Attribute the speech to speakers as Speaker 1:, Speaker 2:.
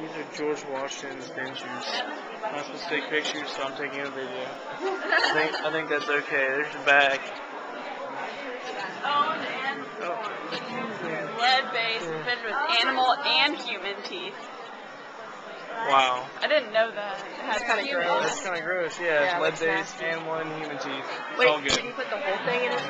Speaker 1: These are George Washington's dentures. I'm not supposed to take pictures, so I'm taking a video. I think, I think that's okay. There's the
Speaker 2: bag.
Speaker 1: Oh.
Speaker 2: Lead-based, with animal and human teeth.
Speaker 1: Wow.
Speaker 2: I didn't know that. That's
Speaker 3: kinda gross.
Speaker 1: That's kind of gross. Yeah,
Speaker 3: Yeah,
Speaker 1: lead-based animal and human teeth. It's
Speaker 3: Wait,
Speaker 1: all good.
Speaker 3: did you put the whole thing in his